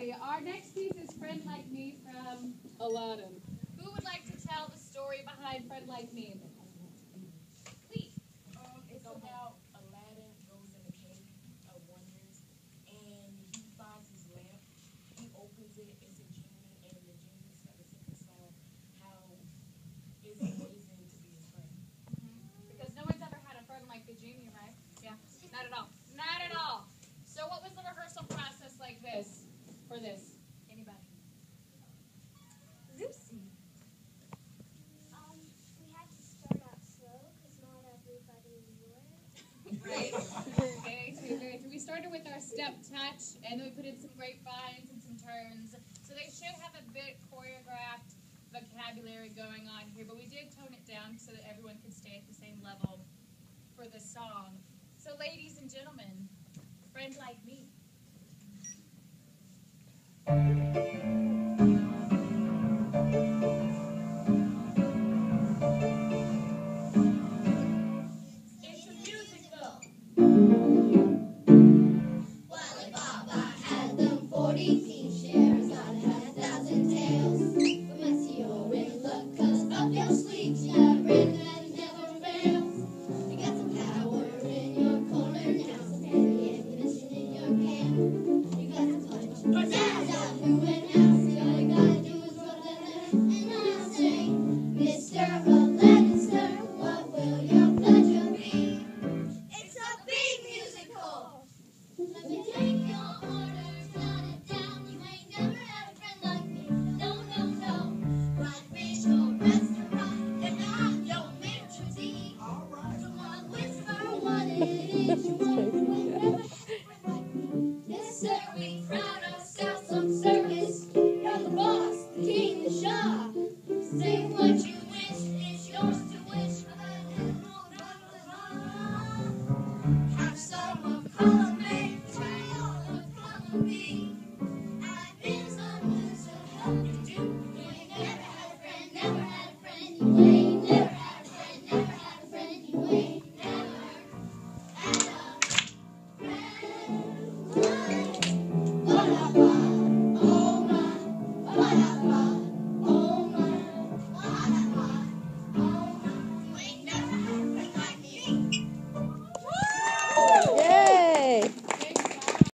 Exactly. Our next piece is Friend Like Me from Aladdin. Who would like to tell the story behind Friend Like Me? with our step touch, and then we put in some grapevines and some turns. So they should have a bit choreographed vocabulary going on here, but we did tone it down so that everyone could stay at the same level for the song. So ladies and gentlemen, friend like me. Thank you. Yeah.